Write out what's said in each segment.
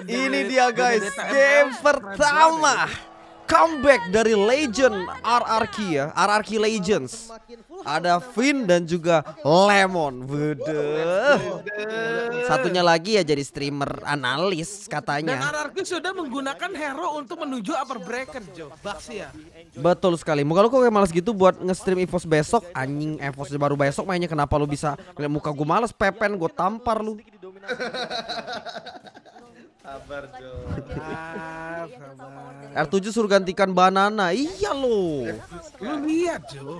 Ini dia guys, game pertama comeback dari Legend RRQ ya, RRQ Legends. Ada Finn dan juga Lemon. Waduh. Satunya lagi ya jadi streamer analis Dan katanya. RRQ sudah menggunakan hero untuk menuju upper breaker, Jo. Ya. Betul sekali. Muka lu kok kayak males gitu buat nge-stream EVOS besok? Anjing EVOS baru besok mainnya kenapa lu bisa ngeliat muka gue males pepen gue tampar lu. Sabar, Jo. Ah, sabar. R7 suruh gantikan banana. Iya lo. Lu lihat, Jo.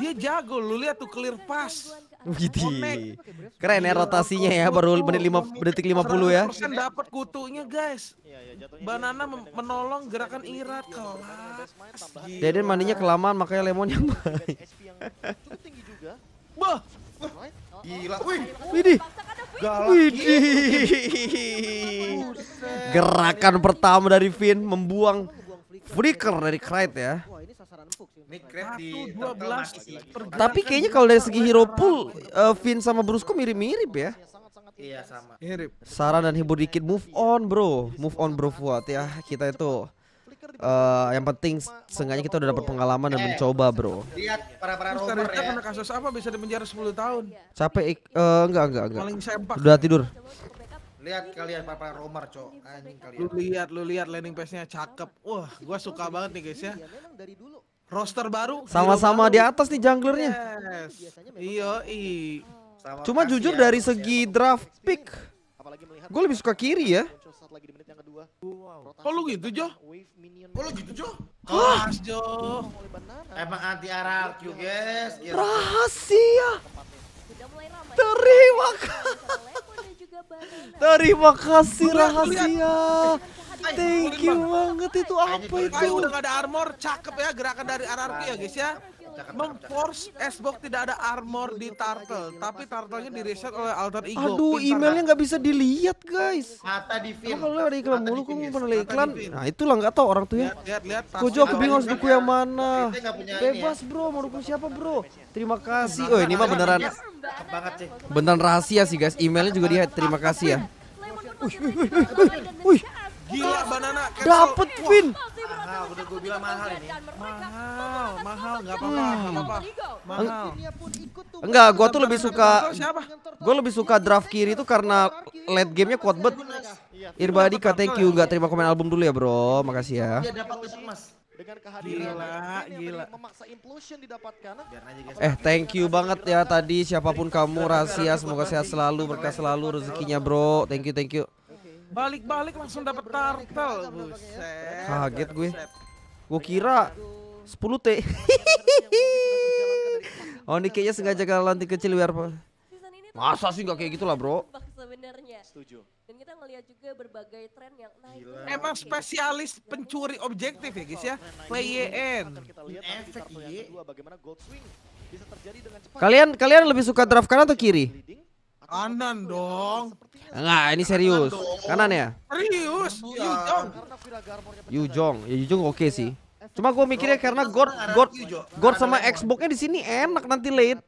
Dia jago, lu lihat tuh clear pass. Widih. Keren ya rotasinya ya baru menit 5 detik 50 ya. Persen dapat kutunya, guys. Banana menolong gerakan Irat kelas. Deden mandinya kelamaan makanya lemonnya main. Bah, Gila, wih. Widih. Widih. Gerakan pertama dari Finn membuang flicker dari Knight ya. Ini. Tapi kayaknya kalau dari segi hero pool eh, Finn sama Brusco mirip-mirip ya. Iya sama. mirip. Saran dan hibur dikit move on bro Move on bro Fuad ya Kita itu eh Yang penting Seenggaknya kita udah dapat pengalaman dan mencoba bro Lihat para para rover ya. kena kasus apa bisa dipenjara 10 tahun? Capek ik- eh, Enggak enggak enggak Paling sempak. Udah tidur Lihat kalian para para romer, Cok. Anjing kalian. Lu lihat, lu lihat landing pass-nya cakep. Wah, gua suka banget nih guys ya. Roster baru. Sama-sama di atas nih junglernya Yes. Iya, i. Sama Cuma jujur ya. dari segi draft pick Gue lebih suka kiri ya. Kok lu gitu, Jo? Kok lu gitu, Jo? Kelas, Jo. Emang anti RRQ, guys. Rahasia. Terima kasih Terima kasih rahasia. Thank you banget itu. Apa Kayak itu? Udah gak ada armor, cakep ya gerakan dari RRQ ya guys ya. Memforce S-Box tidak ada armor di turtle, tapi turtle-nya di reset oleh Alter Ego. Aduh Pintar, emailnya kan? nggak bisa dilihat guys. Mata di film. Kalau ada iklan mulu kok pernah Mata iklan. Nah itulah nggak tahu orang tuh ya. Lihat, lihat, lihat. Kojo aku bingung harus duku yang mana. Kita nggak punya ini Bebas bro. Mau dukung siapa bro? Terima kasih. Oh ini mah beneran. Beneran rahasia sih guys. Emailnya juga dia terima kasih ya. Wih Gila banana cancel. dapet Wah, Vin Mahal, udah gue bilang mahal ini. Mahal, mahal, nggak apa-apa, nggak. Mahal. Enggak gua tuh lebih suka? Gue lebih suka draft kiri itu karena late gamenya kuat banget Irbadika thank you Gak terima komen album dulu ya bro Makasih ya Dia dapat itu, Mas. dengan kehadiran Gila, yang gila. memaksa implosion didapatkan Biar aja, guys. Eh thank you banget ya tadi siapa pun kamu rahasia semoga sehat selalu berkah selalu rezekinya bro thank you thank you Balik-balik langsung dapat turtle. Buset. Kaget gue. Gue kira 10 T. oh ini kayaknya sengaja kalau lantai kecil biar apa? Masa sih nggak kayak gitu lah bro? bak sebenarnya. setuju Dan kita ngelihat juga berbagai tren yang naik. Emang spesialis pencuri objektif ya guys ya. PYN. lihat nanti di Efek, kartu yang Ye. kedua bagaimana gold swing bisa terjadi dengan cepat Kalian kalian lebih suka draft kanan atau kiri? Kanan dong. Enggak, ini serius. Kanan ya? Serius? Iya. Yujong. Yujong, ya Yujong oke sih. Cuma gue mikirnya karena God God God sama Xbox-nya di sini enak nanti late.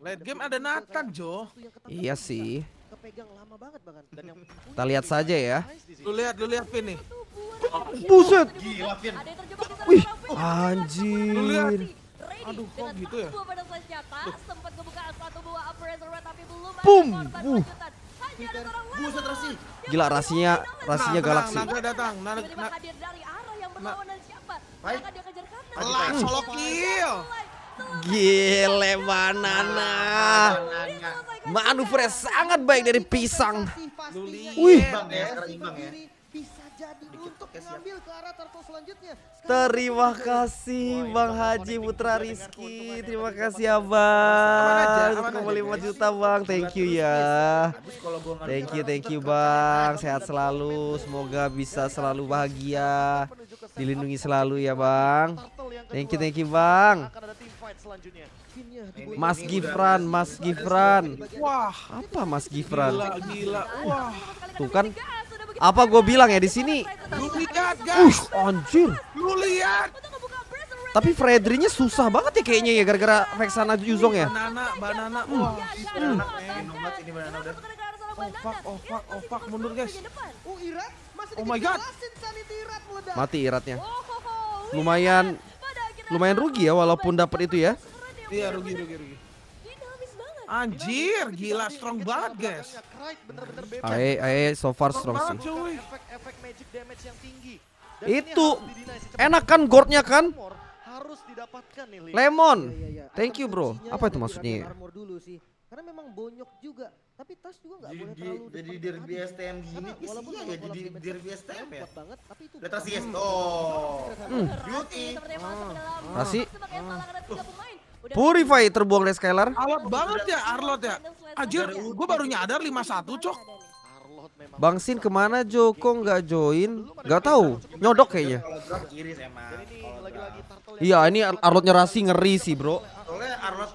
Late game ada Nathan, Jo. Iya sih. kepegang lama banget bahkan dan yang Kita lihat saja ya. Lu lihat, lu lihat Vin nih. Buset. Gila, Vin. Terjebak di anjir. Aduh, kok gitu ya? Dua pada senjata, sempat ngebuka sepatu bawa appraisal red tapi belum ada Boom. korban Uh. lanjutan. Hanya ada seorang Buset, Rasi. Gila rasinya rasinya Tenang, galaksi. Naga datang. Naga, na- hadir dari arah yang berlawanan siapa? Baik. Akan dia kejar kanan. Lah, solo kill. Gile banana. Manuvernya sangat baik dari pisang. Wih. Imbang ya, sekarang imbang ya. Jadi untuk ya, mengambil ke arah turtle selanjutnya Sekarang Terima kasih Bang Haji Putra Rizky. Terima kasih Abang. aman aja, 1,5 juta Bang. Thank you ya. Habis kalau gua ngerti Thank you, thank you Bang. Sehat selalu. Semoga bisa selalu bahagia. Dilindungi selalu ya Bang. Thank you, thank you Bang. akan ada team fight selanjutnya Finnya dibuat Mas Gifran, Mas Gifran. Wah, Apa Mas Gifran? gila, gila. Wah, Tuh kan apa gue bilang ya di sini? lu lihat Uh, guys. anjir. Lu lihat. Tapi Fredrinya susah banget ya kayaknya ya gara-gara Vexana Yuzong ya. Banana, banana. Wah, Minum banget ini banana udah. Banana. fuck, oh Irat fuck, oh fuck, mundur, guys. Oh Irat masih Oh my God. Mati iratnya. Oh, Lumayan lumayan rugi ya walaupun dapat itu ya. ya, Iya rugi rugi rugi. Anjir, gila strong banget guys. Ae ae so far Strong strong sih. cuy. Efek-efek magic damage yang tinggi. Dan Itu enak kan gourdnya kan? Harus didapatkan nih. Lemon. Iya, iya, iya. Thank you, bro. Apa ya itu maksudnya? Armor dulu sih. Karena memang bonyok juga. Tapi tas juga nggak Jadi boleh terlalu jadi derby. STM gini walaupun iya ya, jadi derby STM ya. banget, tapi itu bukan- guys. Oh. Hmm. Rasi Purify terbuang dari Skylar. Alot banget ya Arlot ya. Anjir, gue baru nyadar 51 cok. Arlot memang Bang Sin ke mana Jo? Kok nggak join? Gak tahu. Nyodok kayaknya. Iya, ini Arlotnya Rasi ngeri sih, Bro. Soalnya Arlot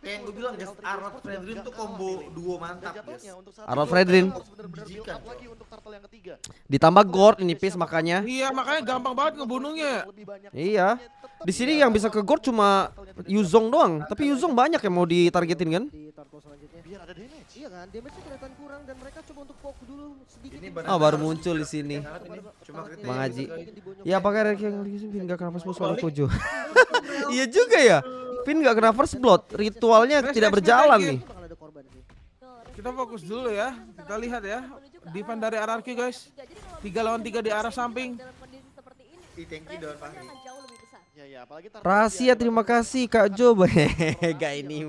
kayak yang gue bilang guys, Arlot Fredrin tuh combo duo mantap guys. Arlot Fredrin. Menjijikan, Cok. lagi untuk turtle yang ketiga. Ditambah Gord ini Pis makanya. Iya makanya gampang banget ngebunuhnya. Iya. Di sini yang bisa ke Gord cuma Yuzong doang. Tapi Yuzong banyak yang mau ditargetin kan? di turtle selanjutnya. biar ada damage. Iya kan, damage-nya kelihatan kurang dan mereka coba untuk fokus dulu sedikit. Banana Oh baru muncul di sini. Bang Haji. Ya pakai Rek yang di sini nggak kena first blood suara Kojo. Iya juga ya. Vin nggak kena first blood. Ritualnya tidak berjalan nih. Kita fokus dulu ya. Kita lihat ya. Defend dari RRQ guys. Tiga lawan tiga di arah samping. Dalam kondisi seperti Ya ya, apalagi Rahasia dia terima kasih Kak Jo. Gak ini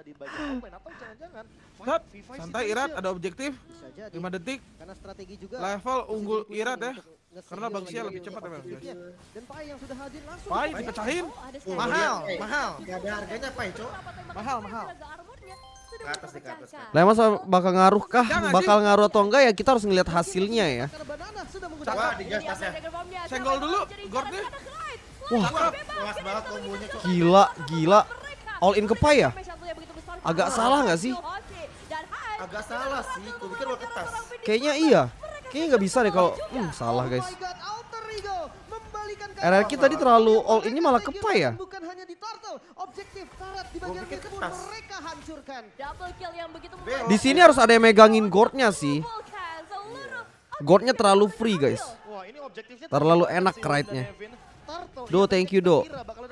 di jangan-jangan Lihat, fight V5 santai Irat ada objektif. Bisa jadi. 5 detik. Karena strategi juga. Level unggul Irat ya. Karena lagi Baxia lebih cepat emang. Dan Pai yang sudah hadir langsung. Pai Pai dipecahin. Oh, Oh. Mahal, mahal. Nggak ada harganya ya, Cok? Mahal, mahal. Ke atas atas, sama bakal ngaruh kah? Jangan Bakal ngaruh atau enggak ya kita harus ngeliat hasilnya ya. Menggunakan digas tasnya. Senggol dulu, Gordnya. Wah, banget kombonya, gila, gila. All in ke Pai ya? Agak salah nggak sih? Agak salah sih, gue pikir lo ketas. Kayaknya iya. Kayaknya nggak bisa deh kalau hmm, salah guys. Oh membalikan RRQ tadi terlalu all ini malah ke Pai ya? Bukan hanya di turtle, objektif di bagian pun kertas. mereka hancurkan. Double kill yang begitu Belok. Di sini harus ada yang megangin Gordnya sih. Gordnya terlalu free guys. Wah, ini objektifnya Terlalu enak sih Do, thank you, Do.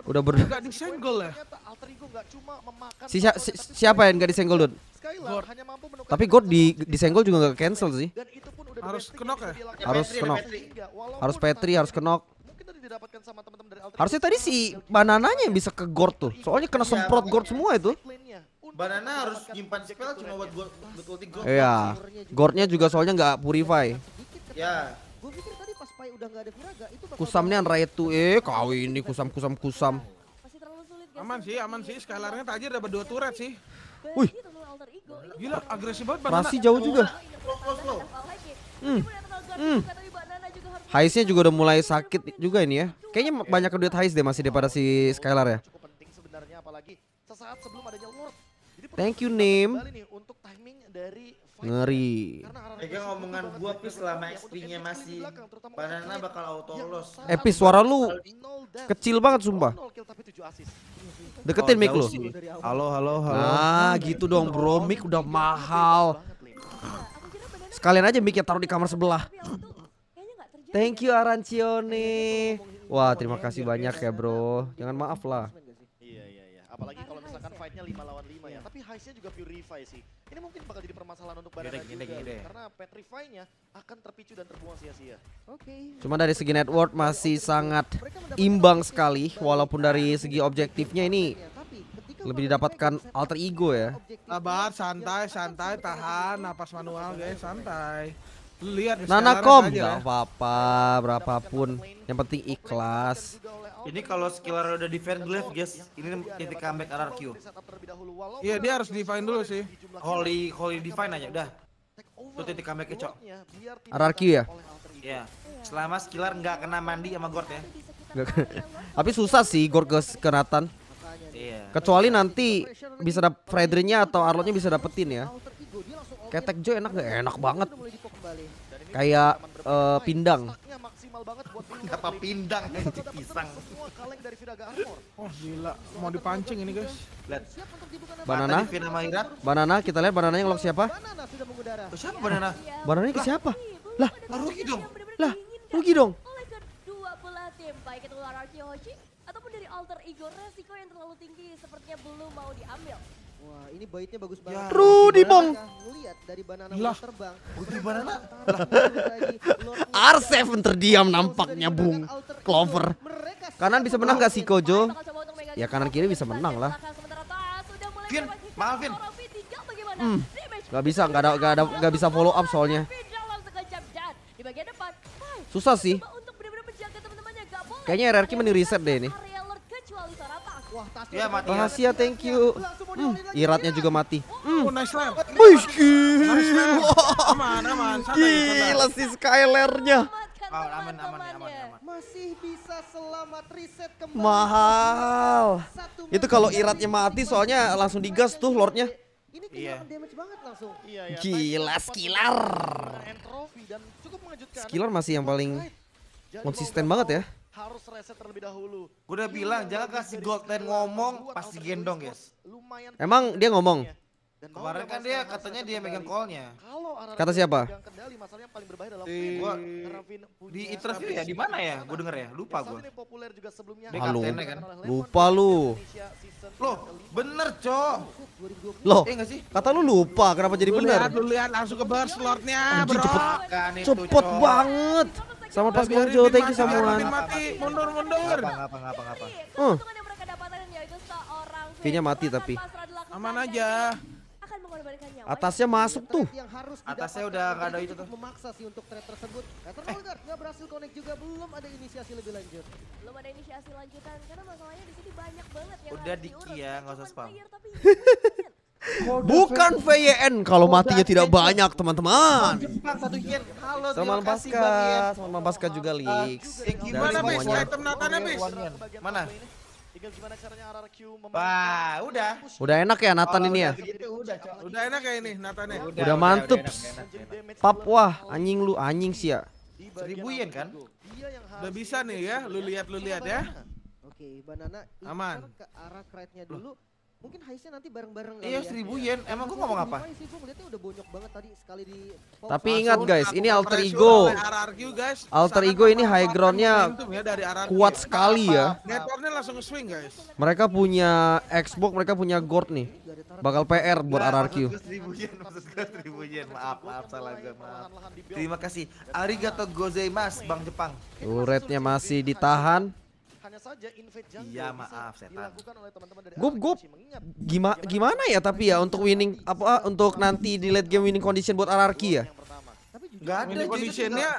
Udah ber Gak disenggol ya. Ternyata Alter Ego nggak cuma memakan si, si- siapa yang gak disenggol Dun? Skylar Gord. hanya mampu menukar Tapi God di disenggol juga gak cancel sih. dan itu pun udah the Harus kenok ya? Harus Petri, kenok. Walaupun Harus Petri, harus kenok. Mungkin tadi didapatkan sama teman-teman dari Alter Harusnya tadi si banananya yang bisa ke Gord tuh. Soalnya kena semprot Gord semua itu. Banana harus nyimpan spell cuma buat gua betul tiga. Iya. Gordnya juga soalnya nggak purify. Ya, Gue pikir tadi pas Pai udah nggak ada Viraga itu bakal Kusamnya Unraid tuh. Eh kau ini kusam kusam kusam. Masih terlalu sulit guys. Aman sih, aman sih. Skylarnya tajir dapat dua turret sih. Wih. Gila, agresif banget banana. Rasi jauh juga. Hmm. Hmm. Haisnya juga udah mulai sakit juga ini ya. Kayaknya banyak duit Hais deh masih daripada si Skylar ya. cukup penting sebenarnya apalagi sesaat sebelum adanya Lord. Jadi Thank you, kembali nih untuk timing dari. Ngeri. Karena arah pegang musuh omongan banget gua Pis selama XP-nya masih Banana bakal auto loss. Eh, Pis, suara lu. Kecil banget sumpah. Nol kill tapi 7 assist. Deketin mic lu. Halo, halo, halo. Nah gitu dong bro, mic udah mahal. Sekalian aja mic taruh di kamar sebelah. Thank you Arancione. Wah terima kasih banyak ya bro. Jangan maaf lah. Iya iya iya. Apalagi kalau misalkan fightnya 5 lawan 5 ya. Tapi heistnya juga purify sih. Ini mungkin bakal jadi permasalahan untuk Banana Gede, gede, juga. gede. Karena petrify-nya akan terpicu dan terbuang sia-sia. Oke. Cuma dari segi network masih sangat imbang sekali. Walaupun dari segi objektifnya ini lebih didapatkan alter ego ya. Sabar, santai, santai, tahan, napas manual guys, santai. Lihat nih, Nana Skylarnya kom tajir nggak ya. apa-apa, berapapun. Yang penting ikhlas. Ini kalau skiller udah defend glaive guys, ini titik comeback RRQ. Iya, dia harus define dulu sih. Holy holy divine aja udah. Itu titik comebacknya, Cok. RRQ ya? Ya. Selama skiller nggak kena mandi sama Gord ya. Tapi susah sih gor ke, ke Nathan. Iya. Kecuali nanti bisa dap Fredrinya atau Arlotnya bisa dapetin ya. Ketek Jo enak gak? Enak banget. Kayak eh, pindang. Maksimal banget buat Apa pindang anjing pisang. semua kaleng dari Vidaga Armor. Oh gila, mau dipancing ini guys. Lihat. Banana? Banana, kita lihat banananya ngelok siapa? Banana sudah mengudara. Oh, siapa banana? Banananya ke siapa? Lah, rugi dong. lah, rugi dong. oleh kedua belah tim baik itu Araki Hoshi ataupun dari alter ego resiko yang terlalu tinggi sepertinya belum mau diambil. Ini baitnya bagus banget. Ya. Rudy Banana Bong. Lihat dari banana Lah. terbang. Rudy banana. R7 terdiam nampaknya, Bung. Clover. Kanan bisa menang gak sih Kojo? Ya, kanan kiri bisa menang lah. Vin, maaf, Vin. Hmm. Gak bisa, gak ada, gak ada, gak bisa follow up soalnya. Di bagian depan, Five Susah sih. coba untuk benar-benar menjaga teman-temannya gak boleh. Kayaknya RRQ mending reset deh ini. Ya mati. Rahasia, thank you. Hmm, iratnya juga mati. Oh nice slam. Wih, gila. Aman. Gila si Skyler-nya. Oh, aman, aman, aman, aman. masih bisa selamat reset kembali. Mahal. Itu kalau iratnya mati soalnya langsung digas tuh lordnya. Ini Iya. damage banget langsung. Iya, ya. Gila, skiller. Skiller masih yang paling konsisten banget ya. Harus reset terlebih dahulu. Gue udah bilang jangan kasih Goldline ngomong pasti gendong guys. Lumayan Emang dia ngomong? Dan mau Kemarin kan dia katanya dia megang callnya. Kata siapa? kendali masalahnya yang paling berbahaya adalah Di- Di interview ya di mana ya? Gue denger ya, lupa gue. saat ini populer juga sebelumnya. Dia Halo. kaptennya kan. Lupa lu. Indonesia season Loh, bener cok. 2020. Loh, nggak sih? kata lu lupa, kenapa jadi Lu bener? lihat, lu lihat langsung ke burst lordnya, Anjing, bro. cepet. Kan itu Cepet banget. Sama pas Vin thank you. Vin mati, mundur, mundur. Mereka dapatkan yaitu seorang V-nya Vin mati tapi. Aman aja. Akan mengorbankan nyawa. Atasnya masuk tuh. Trade yang harus Atasnya udah nggak ada itu tuh. Memaksa sih untuk trade tersebut. Ethan Holgard nggak berhasil connect juga, belum ada inisiasi lebih lanjut. Belum ada inisiasi lanjutan karena masalahnya di sini banyak banget yang Udah, Diki ya, nggak usah spam. tapi Bukan VYN kalau matinya tidak banyak teman-teman. Jepang satu yen. Halo, Selamat malam Yen. selamat malam Baska juga Lix. Thank you Dan Mana, Bis? Item Nathannya, Bis? Mana? gimana caranya RRQ Wah, udah. Udah enak ya Nathan Kalau ini ya. udah begitu, udah, Cok. Udah enak ya ini. Udah mantep. enak, udah enak, udah enak. damage Pap wah, anjing lu anjing sih ya. Seribu yen kan? Udah bisa nih ya, lu lihat, lu lihat ya. Oke, Banana Aman. ke arah crate-nya dulu. Mungkin heistnya nanti bareng-bareng Iya, ya. seribu yen. Emang gua ngomong apa? Sih, gua ngeliatnya udah bonyok banget tadi sekali di. Tapi Langsung ingat guys, ini alter ego. RRQ guys. Alter Sangat ego ini high groundnya ya. Kuat sekali ya. Networknya langsung swing guys. Mereka punya Xbox, mereka punya Gord nih. Bakal PR buat Nggak, RRQ. seribu yen, maksud gue seribu yen. Maaf, maaf, salah gue, maaf. Terima kasih. Arigato gozaimasu, Bang Jepang. Turretnya masih ditahan. Saja invade jungle Iya, bisa maaf, setan. dilakukan oleh teman-teman dari gua- RRQ. Mengingat Gimana gimana ya tapi ya untuk winning apa untuk nanti di late game winning condition buat RRQ ya? yang pertama Tapi jujur Nggak ada, Winning conditionnya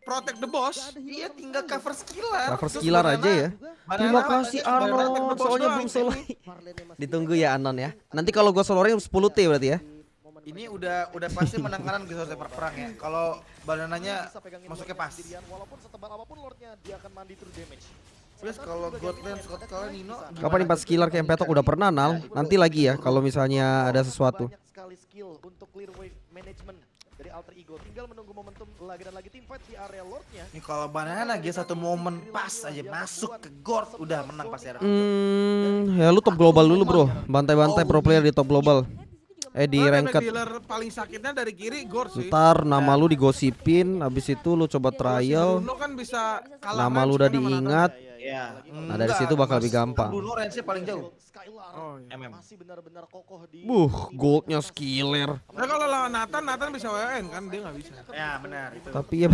protect the boss. Iya, tinggal cover skiller. Cover Terus skiller aja ya. Terima kasih boss soalnya belum solo. Ditunggu ya Anon ya. Nanti kalau gua solorin 10 T berarti ya. Ini udah udah pasti menang kanan gitu selesai perang ya. Kalau banananya masuknya pas. walaupun setebal apa pun lordnya dia akan mandi through damage Terus kalau Godland Scott kalian Nino Kapan nih pas skiller kayak petok udah pernah nal? Nanti lagi ya kalau misalnya ada sesuatu. banyak sekali skill untuk clear wave management dari alter ego tinggal menunggu momentum lagi dan lagi team fight di area lordnya Nih kalau banana dia satu momen pas aja masuk ke Gord udah menang pasti. Hmm, ya lu top global dulu bro. Bantai-bantai pro player di top global. Eh di Soalnya ranked. dealer paling sakitnya dari kiri Gord sih. Ntar nama lu digosipin, habis itu lu coba trial. Bruno kan bisa kalah Nama lu udah diingat. Iya. Nah, dari situ bakal lebih gampang. Bruno range paling jauh. Skylar Oh, iya. MM. masih benar-benar kokoh di Buh, goldnya skiller. Nah kalau lawan Nathan, Nathan bisa WN kan dia nggak bisa. Ya benar itu. Tapi ya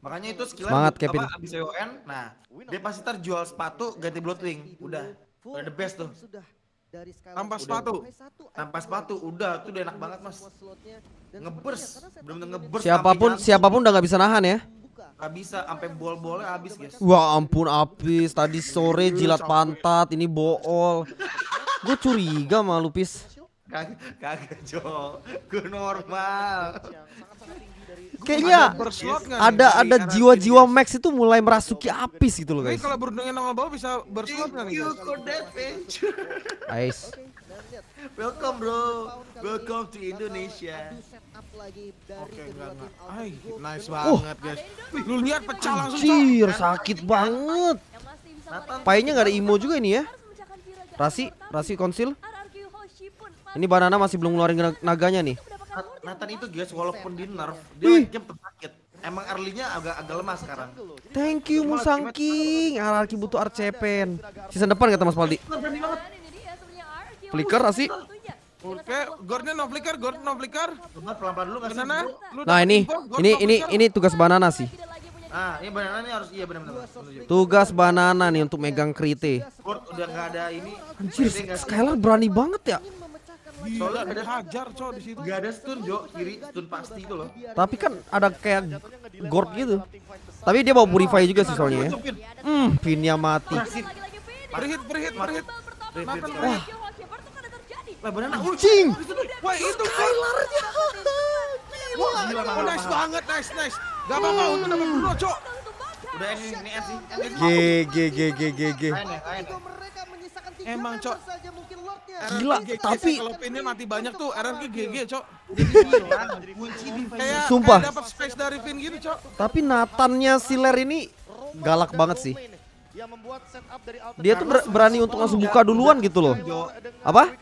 Makanya itu skill Semangat, Kevin. Abis WN, nah dia pasti ntar jual sepatu ganti Bloodwing. Udah. Udah the best tuh. Sudah dari Tanpa Udah. sepatu. Tanpa sepatu, udah tuh udah enak banget mas. Ngebers, sepak ngebers. siapa pun sampai siapa pun udah nggak bisa nahan ya. Bisa, sampai bol-bolnya habis guys. Wah ampun habis tadi sore jilat pantat ini bool. Gue curiga sama lu pis. Kagak, kagak Jo. Gue normal. Kayaknya ada ada jiwa-jiwa? Max itu mulai merasuki apis gitu loh Ini guys. kalau yang nongol bawah bisa berslot nggak nih Thank you guys? adventure. Lihat Welcome bro. Welcome to Indonesia. Adu setup lagi dari Oke, kedua enggak, tim enggak. Alter Ay, Ego. nice Oh. banget guys. Lu lihat pecah langsung. Anjir, sakit banget. Paynya nggak ada imo juga ini ya. Rasi. Rasi konsil. Ini banana masih belum ngeluarin nag- naganya nih. Nathan itu guys walaupun di nerf dia tetap sakit. Emang early-nya agak agak lemah sekarang. Thank you Musang King. RRQ butuh Arcepen. Season depan kata Mas Paldi. Flicker, tentunya. Oke, Gordon no flicker, Gordon no flicker. Coba pelan-pelan dulu nggak sih? Banana, Nah ini, ini ini ini tugas banana sih. Ah, ini banana ini harus iya benar-benar. Tugas banana nih untuk megang krite. Gord udah nggak ada ini. Anjir, Skylar berani banget ya. Soalnya ada hajar cok di situ. Nggak ada stun Jo, kiri stun pasti itu loh. Tapi kan ada kayak gord gitu. Tapi dia bawa purify juga sih soalnya ya. Hmm, pinnya mati. berhit, berhit. Pertama Wah. dari RRQ Hoshi. Pertukaran terjadi. Lah banana uh, Cing. Wah itu Skylarnya. Wah, gila Oh, nice banget, nice, nice. Gak apa-apa, untuk dapat Bruno, cok. Udah ini ini sih. G G G G G G. Emang, Cok. saja mungkin Lordnya. Gila, tapi- kalau pinnya mati banyak tuh, RRQ GG, cok. Kayak Sumpah. dapat space dari Vin gitu, cok. Tapi Nathannya Siler ini galak banget sih. Dia tuh ber- berani untuk langsung buka duluan gitu loh. Apa?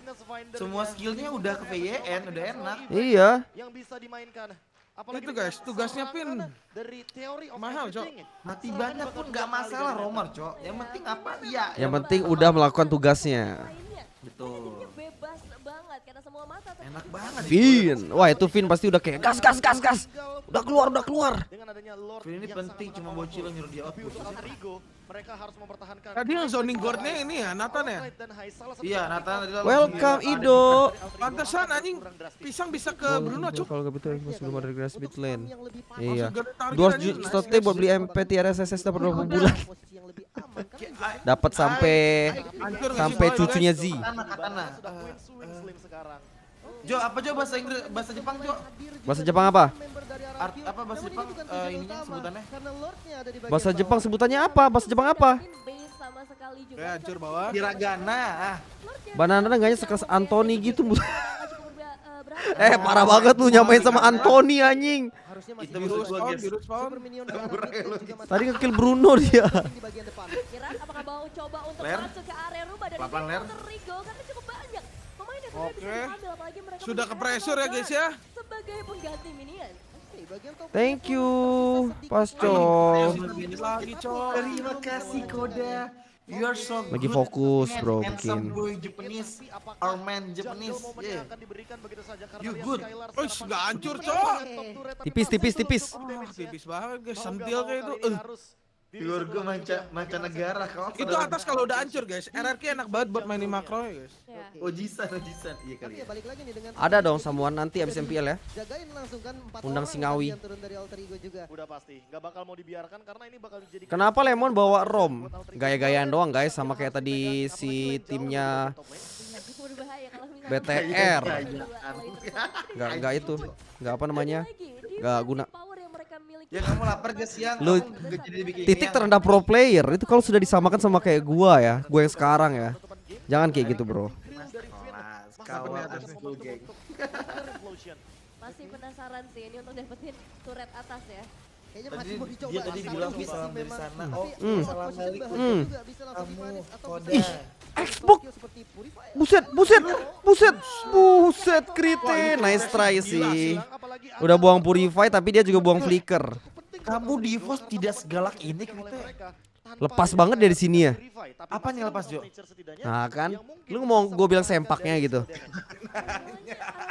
Semua skillnya udah ke VYN, udah enak. Iya. yang bisa dimainkan. Itu, guys, tugasnya Pin. dari teori of Mahal, Cok. Mati banyak pun nggak masalah Romer, Cok. Yang penting apa? Iya. Yang penting udah melakukan tugasnya. Betul. Bebas banget karena semua mata Enak banget. Vin, wah itu Vin pasti udah kayak gas gas gas gas. Udah keluar udah keluar. Dengan adanya Lord Vin ini penting cuma bocil nyuruh dia output. Mereka harus mempertahankan Tadi yang zoning guardnya ini ya, Nathan ya. Iya, Nathan tadi lalu Welcome. Ido. Pantesan anjing pisang bisa ke Bruno, cok. Kalau gitu masih belum ada grass mid lane. Yang. Iya. Dua anjing, juta nice, T buat beli MP TRSSS dapat berapa bulan? Posisi yang lebih aman kan Dapat sampai sampai cucunya? Z. Jo, apa Jo bahasa Inggris, bahasa Jepang Jo? Bahasa Jepang apa? Art apa bahasa Jepang eh, ininya sebutannya? Lordnya ada di bagian Bahasa. Jepang sebutannya apa? Bahasa Jepang apa? Mungkin base sama sekali juga. Oke, hancur bawah. Hiragana. Ah, Banana enggaknya sekelas Anthony gitu. Eh, eh, parah banget lu nyamain sama Anthony anjing. Harusnya masih Itu Biru gua, guys. masih Tadi ngekill Bruno dia. di bagian depan. Kira apakah mau coba untuk masuk ke area rumah dari Ler. Karena cukup banyak pemain yang sebenarnya bisa Oke. mereka Sudah ke pressure ya, guys ya. sebagai pengganti minion. Oke, bagian top Thank you, Pasco. Lagi. Terima kasih Koda. You are so Lagi good. fokus, bro, boy Japanese. Our man Japanese. Yeah. akan diberikan begitu saja karena You good. Secara nggak hancur, Cok. Tipis, tipis, tipis. damage-nya. tipis banget guys, sentil kayak itu. kali satu gue manca mancanegara kalau Itu atas kalau udah hancur guys. RRQ enak banget buat mainin makro ya guys. Ya. Oh Jisan, oh Jisan. Iya kali ya. balik lagi nih dengan Ada dong samuan nanti abis MPL ya. jagain langsung kan empat Undang orang Singawi. yang turun dari Alter Ego juga. Udah pasti, nggak bakal mau dibiarkan karena ini bakal jadi Kenapa Lemon bawa Rom? Gaya-gayaan doang guys sama kayak tadi si timnya Ya, BTR. Gak, Nggak nggak itu. Nggak apa namanya? Nggak guna. Ya kamu lapar guys siang. Lu- Titik terendah pro player itu kalau sudah disamakan sama kayak gua ya, gua yang sekarang ya. Jangan kayak gitu bro. Masih penasaran sih ini untuk dapetin turret atas ya. Kayaknya masih mau dicoba. dia tadi bilang salam dari sana. Oh, Hmm. salam Hmm. bisa langsung Kamu dipanis atau Koda. Xbox. Buset, buset, buset, buset krite. Nice try sih. Udah buang purify tapi dia juga buang flicker. Kamu di Evos tidak segalak ini kita. Lepas banget dari sini ya. Apanya lepas, Jo? Nah kan, lu mau gue bilang sempaknya gitu.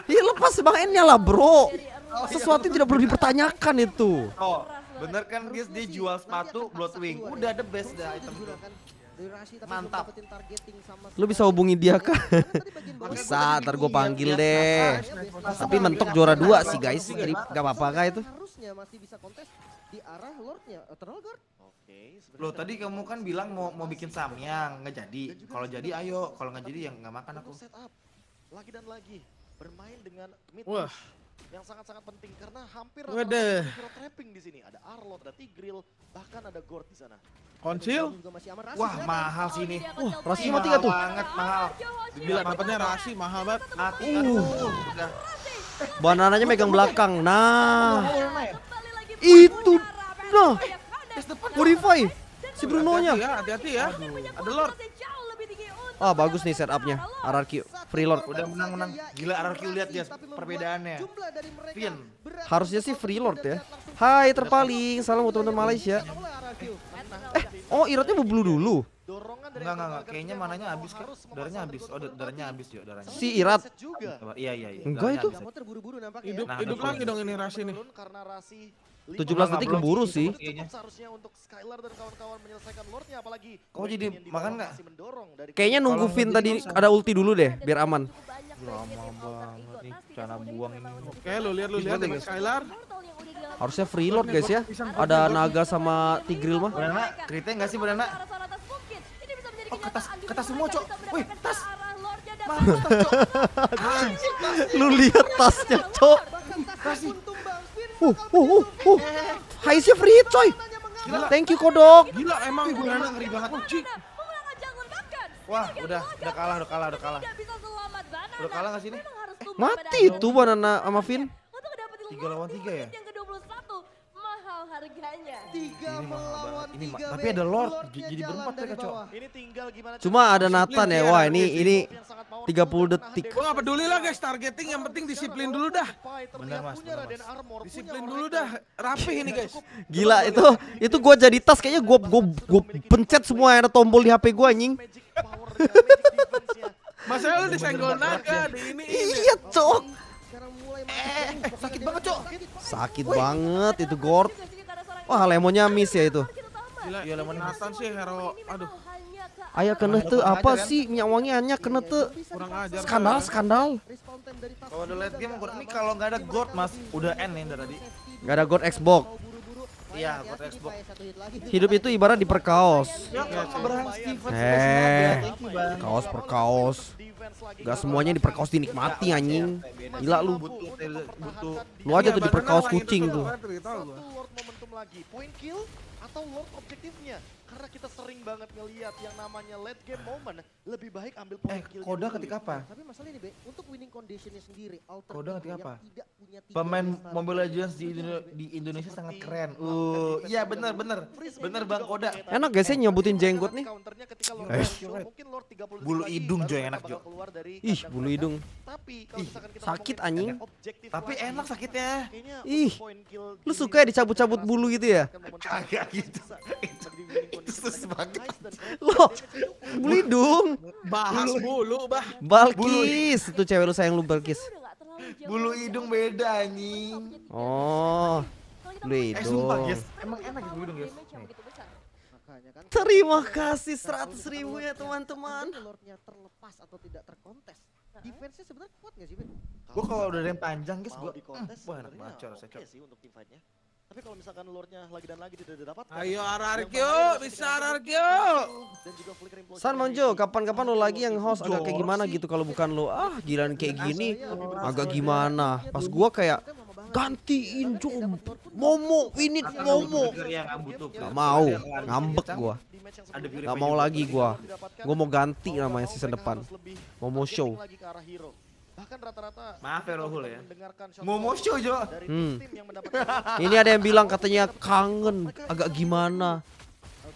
Iya lepas sebagiannya lah bro. Sesuatu yang tidak perlu dipertanyakan itu. Oh, bener kan guys dia jual sepatu Bloodwing. Udah the best dah item itu. Durasi tapi belum Mantap. dapetin targeting sama Lu bisa hubungi dia bawah Bisa, ntar gue panggil deh. Tapi mentok juara dua sih guys. Jadi gak apa-apa kah itu? harusnya masih bisa kontes di arah Lordnya. Eternal Guard Loh tadi kamu kan bilang mau mau bikin samyang, nggak jadi. Kalau jadi ayo, kalau nggak jadi ya nggak makan aku. Lagi dan lagi bermain dengan mid Wah. Yang sangat-sangat penting karena hampir rata-rata hero trapping di sini. Ada Arlot, ada Tigreal, bahkan ada Gord di sana. Konsil. Wah, mahal sih ini. Uh, Rasi mati gak tuh? banget mahal. Gila dapatnya rasi mahal banget. Mati. Uh. Banananya megang belakang. Nah, Itu. Nah. Raven. Modify si Bruno-nya. Hati-hati ya, hati-hati ya. Ada Lord. Ah, bagus nih setupnya. RRQ free lord. Udah menang-menang. Gila, RRQ lihat dia perbedaannya. berhasil Harusnya sih free lord ya. Hai terpaling, salam buat teman-teman Malaysia. RRQ. Oh, irotnya beblu dulu. Dorongan dari Enggak, enggak, enggak. Kayaknya juga mananya mau habis kan. Darahnya habis. Oh, darahnya habis, Jo, darahnya. Si Irat. Juga. Iya, iya, iya. Enggak itu. Mau. Hidup Nah, hidup lagi dong ini rasi nih. Turun Karena Rasi 17 detik keburu sih. Seharusnya untuk Skylar dan kawan-kawan menyelesaikan Lordnya apalagi. Kok jadi makan bawah nggak? masih mendorong dari Kayaknya nunggu Vin tadi ada ulti dulu deh, biar aman. Lama banget nih, cara buang ini. Oke, lu lihat lu lihat dengan Skylar. Harusnya free lord guys ya. Ada naga sama Tigreal mah. Banana, kritnya enggak sih Banana? Oh, kertas, kertas semua, Cok. Wih, tas. Lu lihat tasnya, Cok. Kasih. Uh, uh, uh, uh. Haisnya free hit, coy. Thank you kodok. Gila emang gue Banana ngeri banget. Wah, udah, udah kalah, udah kalah, udah kalah. Udah kalah nggak sih ini? Mati itu banana sama Vin. Tiga lawan tiga ya? Yang ke-21 mahal harganya. Tiga Ini melawan. Ini tiga. tapi ada Lord. Jadi berempat mereka, Cok. bawah. Ini tinggal gimana Cuma ada Nathan ya. Wah, ini ini 30 detik. Gue gak peduli lah guys targeting yang penting disiplin dulu dah. Benar, Mas, benar, Mas. Disiplin dulu dah. Rapih ini guys. Gila itu itu gua jadi tas kayaknya gua gua gua pencet semua yang ada tombol di HP gua anjing. Masalah lu disenggol naga di ini ini. Iya, Cok. Sekarang mulai masuk. sakit banget, Cok. Sakit banget itu Gord. Wah, lemonnya miss ya itu. Gila, Iya, lemon Nathan sih hero. Aduh, Ayah kena tuh apa sih minyak wangi hanya kena ajar. skandal skandal. Kalau udah late game, ini kalau nggak ada God mas, udah end nih dari tadi. Gak ada God Xbox. Iya, God Xbox. Hidup itu ibarat diperkaos. Ya. Eh, kaos per kaos. Gak semuanya diperkaos dinikmati anjing. Gila lu. Butuh, tele- butuh. Lu aja tuh diperkaos kucing tuh. Lagi, point kill atau Lord objektifnya. Karena kita sering banget ngeliat yang namanya late game moment, lebih baik ambil point Eh, kill. Koda ketika apa? Tapi masalah ini, Be, untuk winning conditionnya sendiri, Alter Koda yang apa? tidak punya tiga Pemain Mobile Legends di, Indo- di Indonesia sangat keren. Uh, iya bener bener, bener bang Koda. Enak gak sih nyebutin jenggot nih? Eh. Bulu Bulu hidung, Jo, enak, Jo. Ih, bulu hidung. Tapi kalau misalkan kita sakit, anjing. Tapi enak sakitnya. Ih, Lu suka ya dicabut-cabut bulu gitu ya? Kagak gitu. Itu sus banget. Loh, bulu hidung. Bahas bulu, bah. Balkis, itu cewek lu sayang lu Balkis. Bulu hidung beda anjing. Oh, bulu Eh sumpah hidung. guys, emang enak gitu bulu hidung guys. Makanya kan. Terima kasih 100 ribu ya teman-teman. Lordnya terlepas atau tidak terkontes. Defense-nya sebenarnya kuat nggak sih, Ben? Gua kalau udah ada yang panjang guys, gua di kontes wah enak banget oke saya cor. sih untuk tim fight-nya. Tapi kalau misalkan lordnya lagi dan lagi tidak didapatkan. Ayo RRQ, bisa RRQ. Dan juga flickering implosion San Messi. kapan-kapan lo lagi yang host agak kayak gimana gitu kalau bukan lo. Ah, gilaan kayak gini agak gimana. Pas gua kayak gantiin Jom. Momo, ini Momo. Yang nggak butuh. Gak mau, ngambek gua. Gak mau lagi gua. Gua mau ganti namanya season mau, depan. Momo Show. Bahkan rata-rata Maaf ya Rohul ya. Momo show Jo. dari Hmm. tim yang mendapatkan Ini ada yang bilang katanya kangen, agak gimana.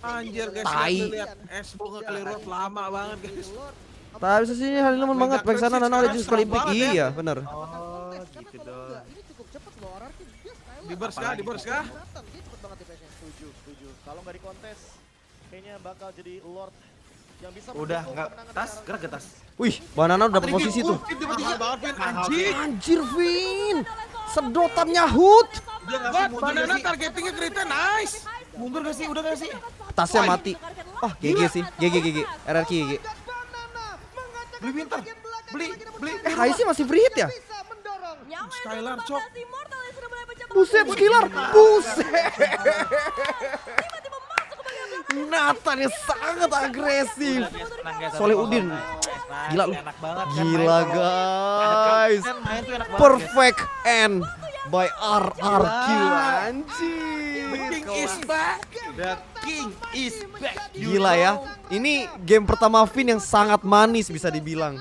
Anjir guys, Tai. Esbo nge-clear road lama banget guys. Tapi sini hari lemon banget, back sana Nana ada jus kali pick. Iya, bener. Oh gitu dong. ini cukup cepat loh RRQ. Dia Skylar. Di burst kah? Di burst kah? Dia cepet banget defense-nya. setuju, setuju. Kalau nggak di kontes, kayaknya bakal jadi Lord Udah mendukung nggak kemenangan tas, gerak ke tas. Wih, banana udah dapat posisi tuh. Mahal banget Vin, anjing. Anjir, Vin. Sedotan nyahut. Banana targetingnya krita nice. Mundur gak sih? Udah gak sih? Tasnya mati. Ah, GG sih. GG GG. RRQ GG. Beli pinter. Beli, beli. Eh, Hai sih masih free hit ya? Bisa mendorong. Skylar, Cok. Buset, skiller. Buset. Nathan yang sangat agresif. Soleh Udin. Gila lu. Gila guys. Perfect end by RRQ anjir. King is back. The king is back. Gila ya. Ini game pertama Vin yang sangat manis bisa dibilang.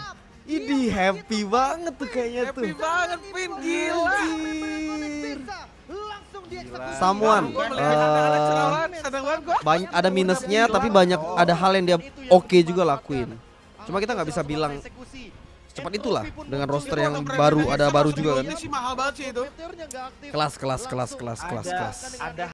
Ini happy banget tuh kayaknya tuh. Happy banget Pin gila. Anjir. Samuan, eh, gua. banyak ada minusnya tapi banyak ada hal yang dia oke juga lakuin. Cuma kita nggak bisa bilang Cepat itulah dengan roster yang baru ada baru juga kan. Kelas kelas kelas kelas kelas kelas. ada